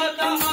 माता